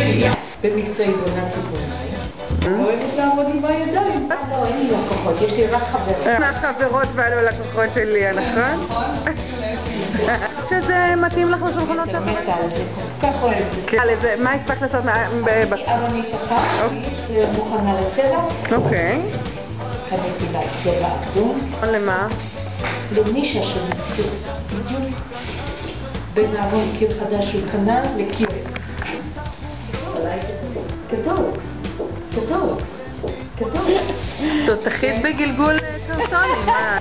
שלי במקצועי בונה ציבורית. אוהבת לעבוד עם הידיים. לא, אין לי לקוחות, יש לי רק חברות. החברות ועלו לקוחות שלי, נכון? שזה מתאים לך לשולחנות שאת אומרת? כל כך אוהבת את זה. מה הספקת לעשות? ארונית אחת, מוכנה לצבע. אוקיי. קניתי לה צבע אדום. למה? לנישה של בדיוק בין אהרון קיר חדש של קנה לקיר. גדול, גדול. תותחית בגלגול קרטונים, מה?